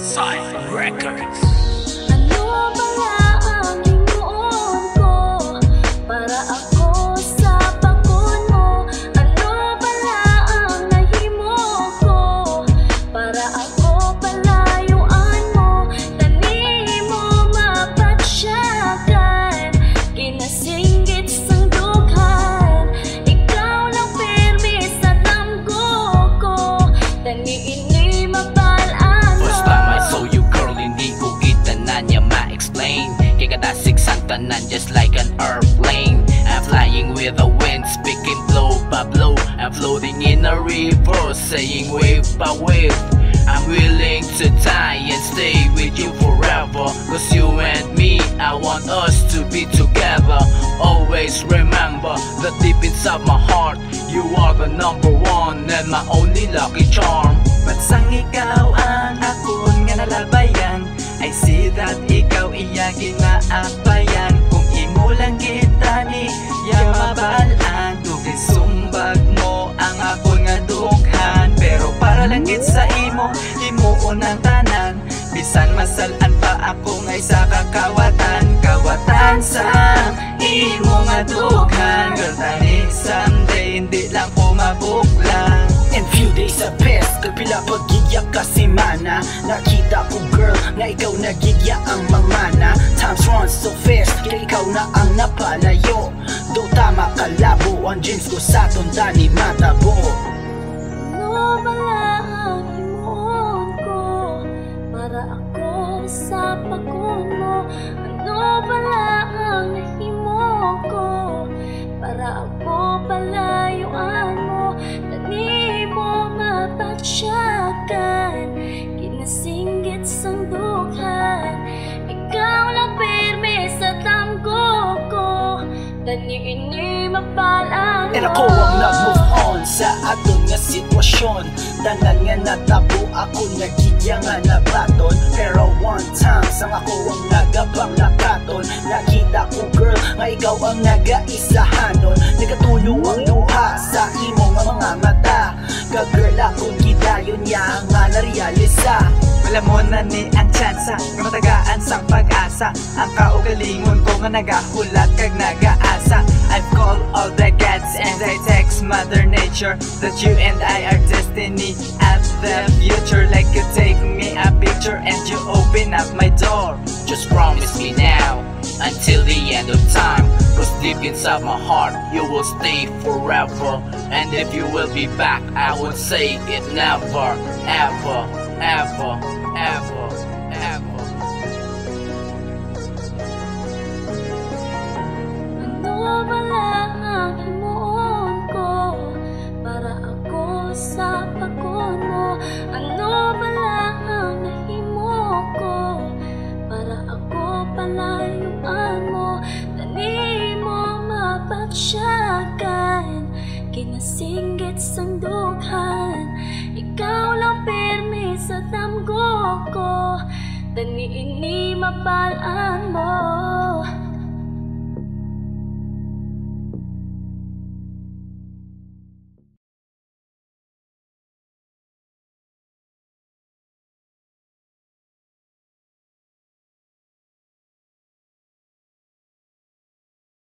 Cypher Records. Ano bala ang hinuon ko para ako sa pangon mo? Ano bala ang nahimo ko para ako palayuan mo? Tani mo mapatsyagan, kinasinggit sang dughan. Ikaw lang pirmi sa tamgo ko, tani niya ma-explain Kaya kadasig sang tanan just like an airplane. I'm flying with the wind, speaking blow by blow I'm floating in a river, saying wave by wave. I'm willing to die and stay with you forever. Cause you and me, I want us to be together. Always remember that deep inside my heart. You are the number one and my only lucky charm sa imo Himuon tanan Bisan masalan pa ako ngay sa kakawatan. Kawatan sa imo nga dughan Girl someday hindi lang ko mabuklang And few days a best Kapila pagigya ka si mana Nakita ko girl na ikaw nagigya ang mamana. Times run so fast Kaya ikaw na ang napalayo. Do tama kalabo Ang jeans ko sa tunda ni matabo para ako sa mo? Ano bala ang nahimo ko para ako palayuan mo? Tani mo mapatsyakan, kinasinggit sang dughan. Ikaw lang pirmi sa tamgo ko, tani ini mapalaan mo. And ako ang nag-move on sa aton nga sitwasyon. Tanan nga natabo ako nagigya nga nabaton Pero one time sang ako ang nagabang lakaton Nakita ko girl nga ikaw ang nagaisahanon. Nagatulo ang luha sa imo nga mga mata. Ka girl akong gidayon niya nga narealisa. Wala mo na ni ang tsansa Nga matagaan sang pag-asa Ang kaugalingon ko nga nagahulat kag nagaasa I've called all the gods and I text Mother Nature That you and I are destiny at the future Like you take me a picture and you open up my door Just promise me now until the end of time. Cause deep inside my heart, you will stay forever. And if you will be back, I will say it never, ever, ever, ever, ever. Kinasinggit sang dughan. Ikaw lang pirmi sa tamgo ko, tani ini mabalaan mo.